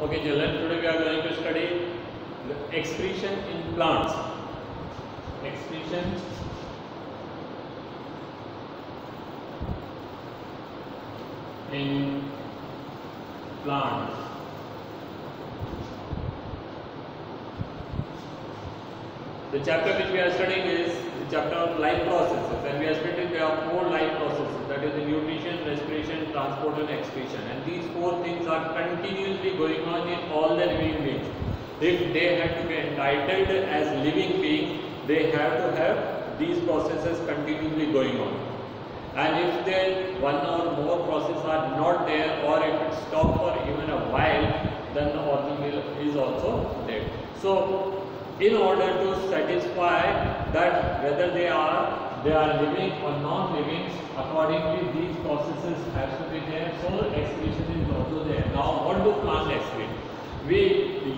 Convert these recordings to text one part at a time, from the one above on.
Okay children, today we are going to study the excretion in plants. Excretion in plants. The chapter which we are studying is chapter of life processes and we are splitting there are four life processes that is the nutrition, respiration, transport and excretion and these four things are continuously going on in all the living beings. If they have to be entitled as living beings, they have to have these processes continuously going on. And if there one or more processes are not there or if it stops for even a while, then the organism is also dead. So in order to satisfy that whether they are they are living or non-living accordingly these processes have to be there so excretion is also there now what do plants excrete we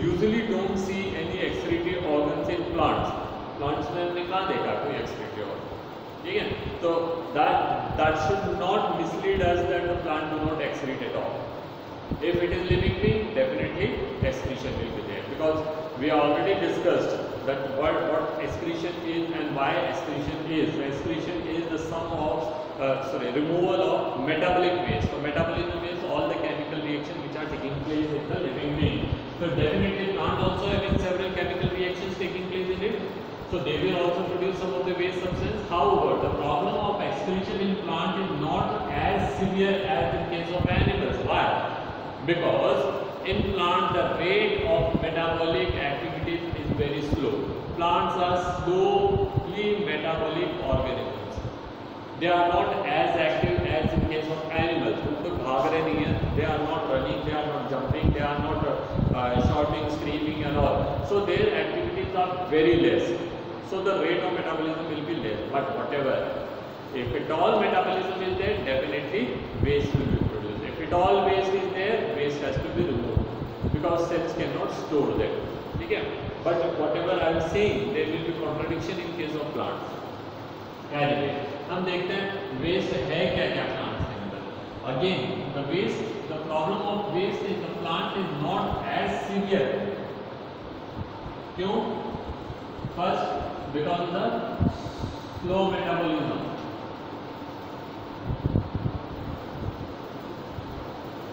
usually don't see any excretory organs in plants plants में हमने कहाँ देखा कोई excretory organ ठीक है तो that that should not mislead us that the plant do not excrete at all if it is living being definitely excretion will be there because we already discussed that what, what excretion is and why excretion is. Excretion is the sum of, uh, sorry, removal of metabolic waste. So metabolism is all the chemical reactions which are taking place in the living being. So definitely plant also having several chemical reactions taking place in it. So they will also produce some of the waste substance. However, the problem of excretion in plant is not as severe as in case of animals. Why? because in plant the rate of metabolic activities is very slow. Plants are slowly metabolic organisms. They are not as active as in case of animals. They are not running, they are not jumping, they are not uh, shouting, screaming and all. So their activities are very less. So the rate of metabolism will be less. But whatever, if at all metabolism is there, definitely waste will be produced. If at all waste is has to be removed because cells cannot store that. Okay? But whatever I am saying, there will be contradiction in case of plants. Anyway, हम देखते हैं waste है क्या क्या plant के अंदर again the waste the problem of waste in the plant is not as severe क्यों first because the slow metabolism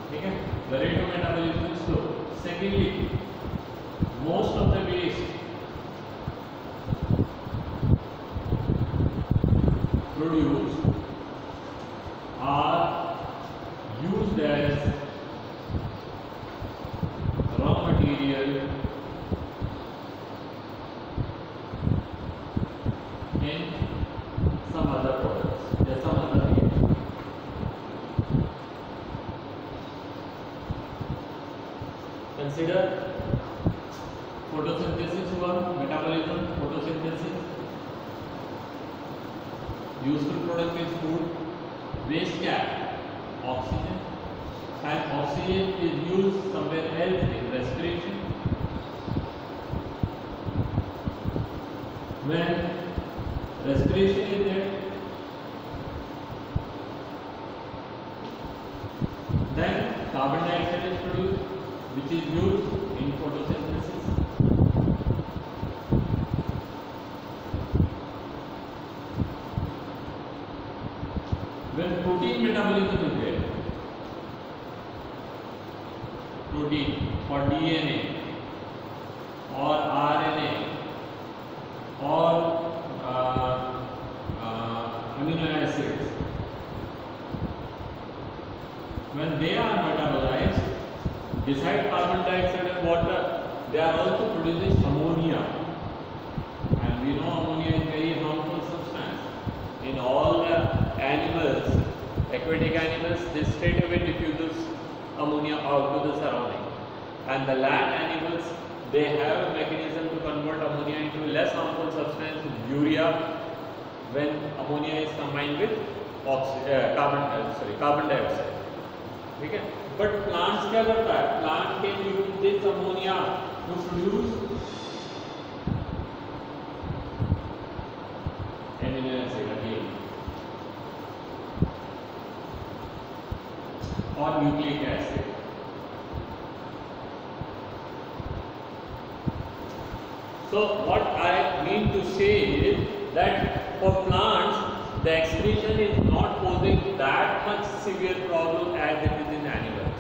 ठीक है the rate Secondly, most of the used somewhere else in respiration when respiration is there then carbon dioxide is produced which is used in photosynthesis when protein metabolism is there protein or dna or rna or uh, uh, amino acids when they are metabolized beside carbon dioxide and water they are also producing ammonia and we know ammonia is very harmful substance in all the animals aquatic animals they straight away diffuses ammonia out to the surrounding and the land animals they have a mechanism to convert ammonia into less harmful substance urea when ammonia is combined with oxy, uh, carbon uh, sorry carbon dioxide है but plants क्या करता है plant can use this ammonia to produce nucleic acid. So what I mean to say is that for plants, the excretion is not posing that much severe problem as it is in animals.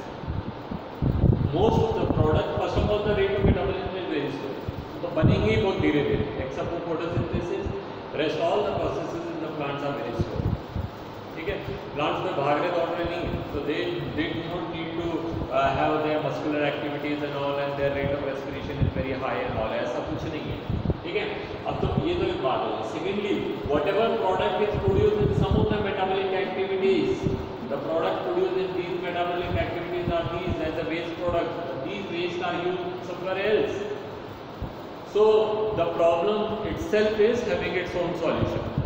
Most of the product, first of all, the rate of metabolism is very slow. So, बनेंगे ही बहुत धीरे धीरे except for photosynthesis rest all the processes in the plants are ठीक है? Plants में भाग रहे दौड़ रहे नहीं तो they they do not need to have their muscular activities and all and their rate of respiration is very high and all ऐसा कुछ नहीं है। ठीक है? अब तो ये तो एक बात हो secondly whatever product is produce in some of the metabolic activities the product produce in these metabolic activities are these as a waste product these waste are used somewhere else. So, the problem itself is having its own solution.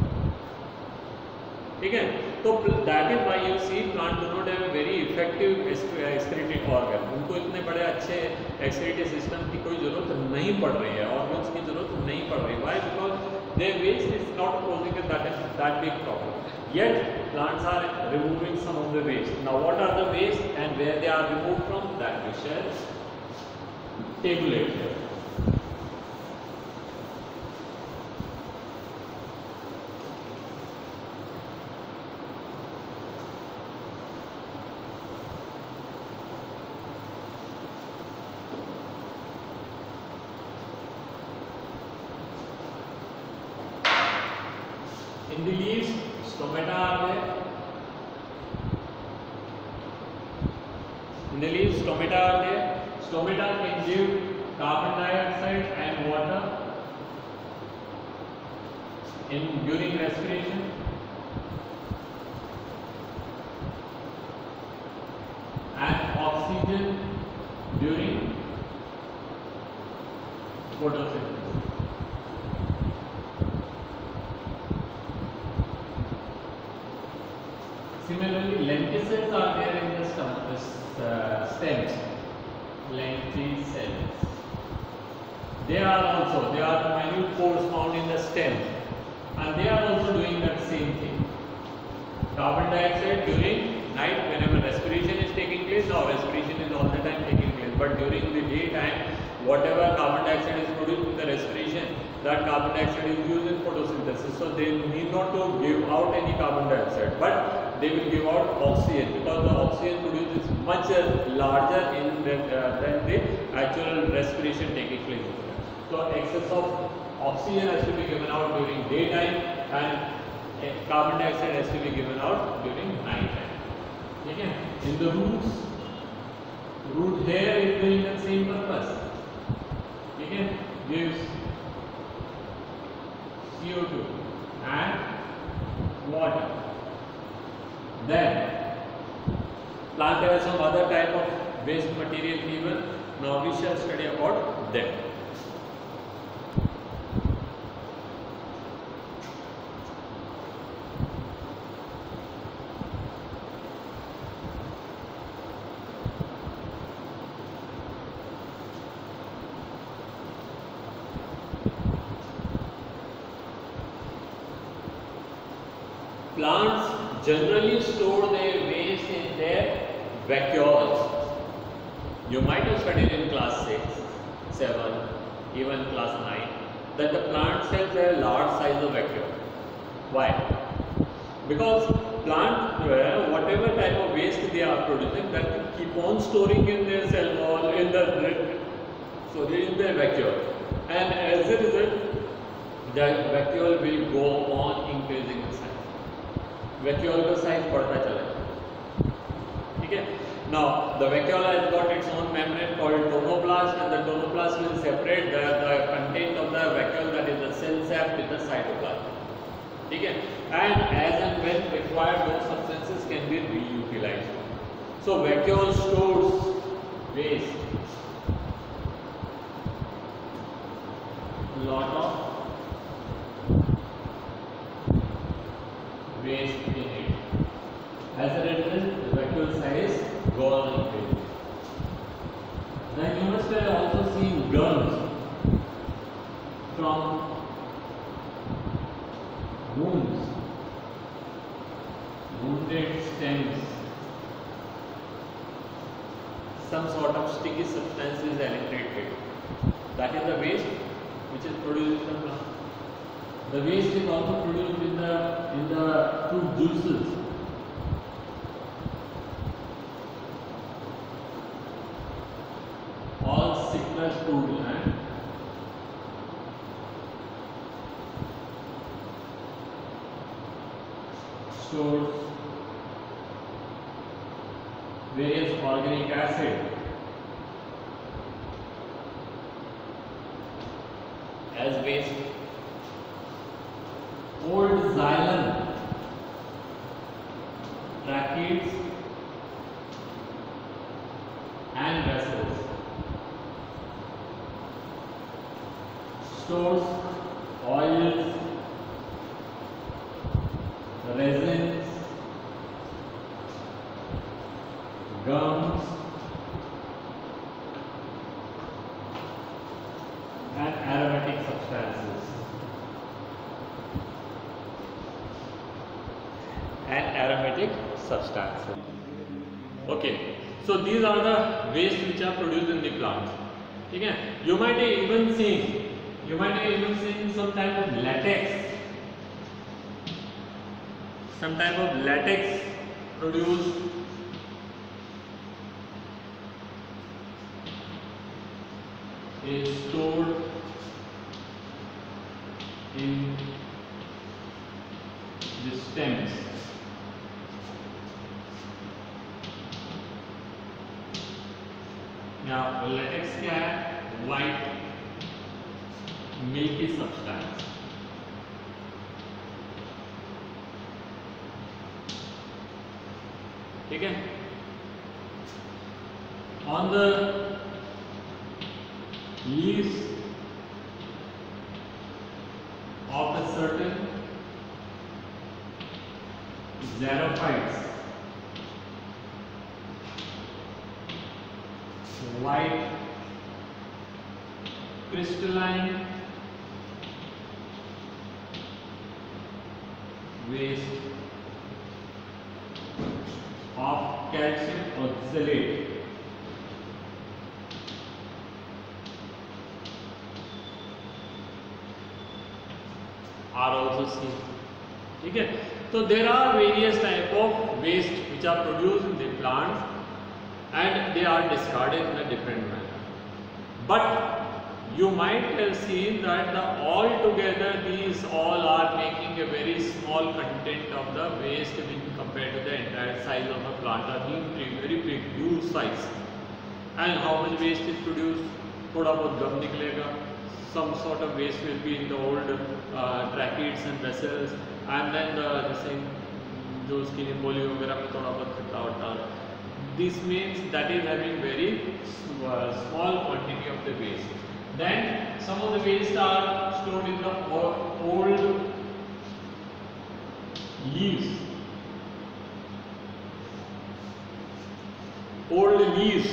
ठीक है? तो that is why you see plant do not have very effective excretive organ उनको इतने बड़े अच्छे excretive system की कोई ज़रूरत नहीं पड़ रही है ऑर्गन्स की ज़रूरत नहीं पड़ रही। Why because they waste is not posing that is that big problem yet, plants are removing some of the waste. Now the waste and where they are removed from? That we shall tabulate here In the leaves, stomata are there. In the leaves, stomata are there. Stomata can give carbon dioxide and water in during respiration. And oxygen during photosynthesis. Similarly, lenticels are there in the stem, uh, stems. Lenticels. They are also, they are minute pores found in the stem and they are also doing that same thing. Carbon dioxide during night whenever respiration is taking place, now respiration is all the time taking place, but during the daytime, whatever carbon dioxide is produced in the respiration, that carbon dioxide is used in photosynthesis. So they need not to give out any carbon dioxide, but they will give out oxygen because the oxygen produced is much uh, larger in the, uh, than the actual respiration taking place. So excess of oxygen has to be given out during daytime and uh, carbon dioxide has to be given out during night time. Okay? In the roots, root hair is doing the same purpose. Okay? Gives CO2 and water. Then plant has some other type of waste material even. Now we shall study about them. Plants generally store their waste in their vacuoles. You might have studied in class 6, 7, even class 9 that the plant cells have large size of vacuole. Why? Because plant, uh, whatever type of waste they are producing, that keep on storing in their cell wall, in the so in their vacuole. And as a result, the vacuole will go on increasing in size. vacuole का size बढ़ता चला ठीक है Now, the vacuole has got its own membrane called tonoplast and the tonoplast will separate the, the content of the vacuole that is the cell sap with the cytoplasm. Okay? And as and when required, those substances can be reutilized. So, vacuole stores waste wounded stems. Some sort of sticky substance is electrocuted. That is the waste which is produced. The waste is also produced in the in the fruit juices. All citrus fruit and stores various organic acid as waste. Old xylem, And aromatic substances. Okay, so these are the waste which are produced in the plant. Okay, you might even seen, you might even seen some type of latex some type of latex produced is stored या latex क्या है? White milky substance ठीक है? On the leaves white crystalline waste of calcium oxalate are also seen ठीक है तो there are various type of waste which are produce in the plants and they are discarded in a different manner. But you might have seen that the all together these all are making a very small content of the waste when compared to the entire size of a plant are very big, huge size. And how much waste is produced? थोड़ा बहुत गम निकलेगा. Some sort of waste will be in the old uh, tracheids and vessels, and then the जैसे जो उसकी polio वगैरह में थोड़ा बहुत खट्टा वट्टा this means that is having very s- uh, small quantity of the waste. Then some of the waste are stored in the o- old leaves. Old leaves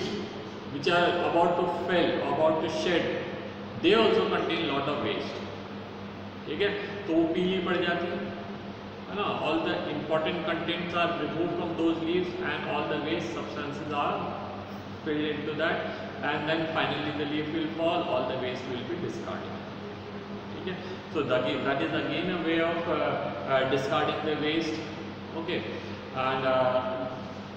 which are about to fell, about to shed, they also contain lot of waste. ठीक है तो वो पीली पड़ जाती है all the important contents are removed from those leaves and all the waste substances are filled into that and then finally the leaf will fall, all the waste will be discarded. Okay. So that is, that is again a way of uh, uh, discarding the waste. Okay. And uh,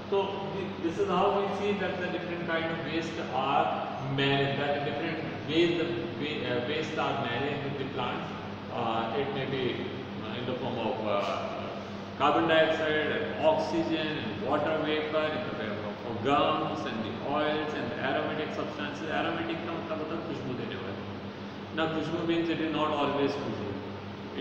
so this is how we see that the different kind of waste are managed, that different ways the uh, waste are married with the plants. Uh, it may be the form of uh, carbon dioxide and oxygen and water vapor in the form of gums and the oils and the aromatic substances aromatic का मतलब होता है खुशबू देने वाले now Khushboo means it is not always Khushboo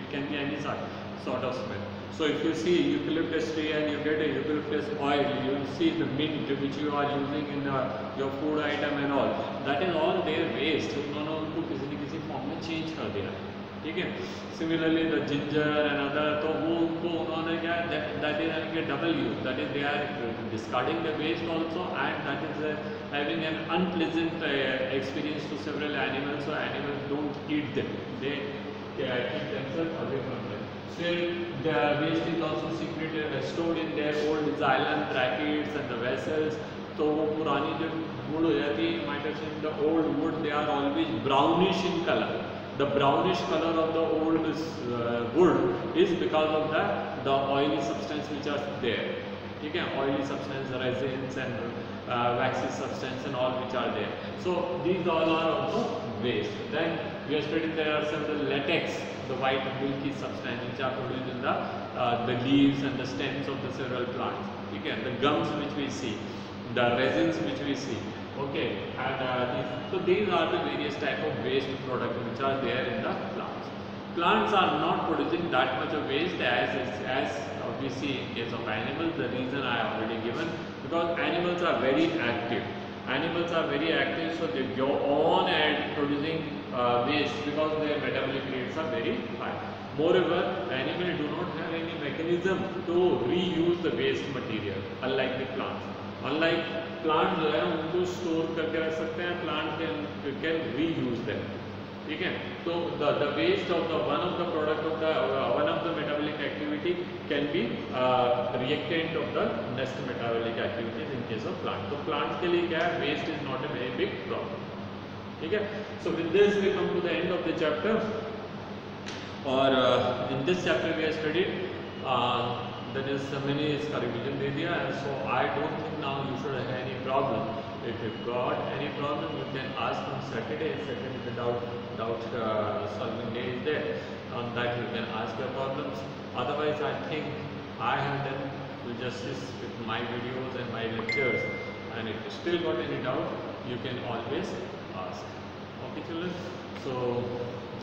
it can be any sort, sort of smell so if you see eucalyptus tree and you get a eucalyptus oil you will see the mint which you are using in uh, your food item and all that is all their waste उन्होंने उनको किसी न किसी form में change कर दिया है ठीक है? Similarly the ginger and other तो वो उनको उन्होंने क्या that is N K W that is they are discarding the waste also and that is having an unpleasant experience to several animals so animals don't eat them they keep themself away from them फिर the waste is also secreted stored in their old तो वो पुरानी जब wood हो जाती है might the old wood they are always brownish in colour the brownish color of the old uh, wood is because of the the oily substance which are there. Okay oily substance resins and uh, waxy substance and all which are there. So these all are also waste. Then we have studied there are several latex the white milky substance which are produced in the uh, the leaves and the stems of the several plants. Okay the gums which we see the resins which we see okay and uh, so these are the various type of waste products which are there in the plants. Plants are not producing that much of waste as as we see in case of animals the reason i have already given because animals are very active. Animals are very active so they go on and producing uh, waste because their metabolic rates are very high. Moreover animals do not have any mechanism to reuse the waste material unlike the plants unlike plant जो है, उनको store करके रख सकते हैं plant can can reuse them ठीक है? तो the the waste of the one of the product of the one of the metabolic activity can be reactant of the next metabolic activities in case of plant तो plant के लिए क्या है? Waste is not a very big problem ठीक है? So with this we come to the end of the chapter और in this chapter we have studied that is many इसका revision दे दिया है so I don't think now you should have any problem if you got any problem you can ask on Saturday Saturday the doubt doubt uh, solving day is there on that you can ask your problems otherwise I think I have done full justice with my videos and my lectures and if you still got any doubt you can always ask okay children so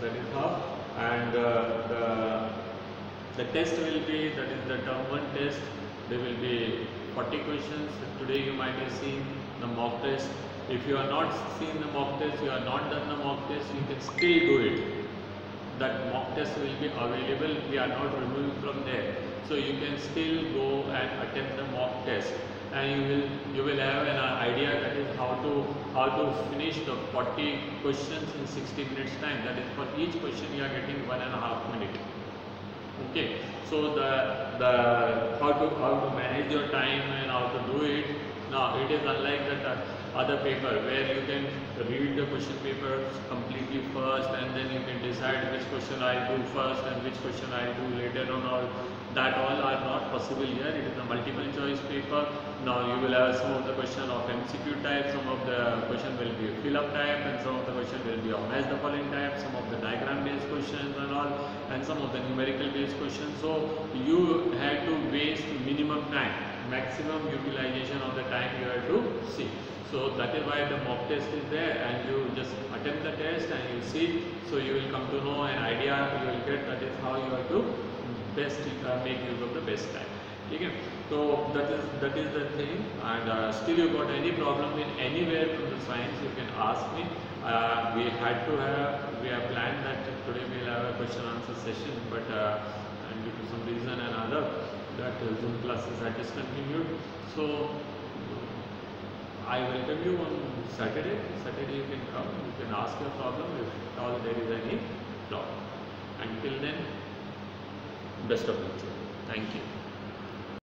that is how and uh, the the test will be, that is the term 1 test, there will be 40 questions. Today you might have seen the mock test. If you are not seen the mock test, you are not done the mock test, you can still do it. That mock test will be available, we are not removing from there. So you can still go and attempt the mock test and you will you will have an idea that is how to how to finish the 40 questions in 60 minutes time that is for each question you are getting one and a half minute okay. So the the how to how to manage your time and how to do it. Now it is unlike that uh, other paper where you can read the question paper completely first and then you can decide which question I'll do first and which question I'll do later on all that all are not possible here. It is a multiple choice paper. Now you will have some of the question of MCQ type some of the question will be fill up type and some of the question will be of match the following type some of the diagram based questions and all and some of the numerical based questions. So you have to waste minimum time. Maximum utilization of the time you have to see. So that is why the mock test is there and you just attempt the test and you see. So you will come to know an idea you will get that is how you have to best make use of the best time. Okay? So that is that is the thing. And uh, still you got any problem in anywhere from the science you can ask me. Uh, we had to have we have planned that today we'll have a question answer session but uh, and due to some reason and other that uh, zoom classes are discontinued. So I welcome you on Saturday. Saturday you can come, you can ask your problem if all there is any problem. Until then, best of luck. Thank you.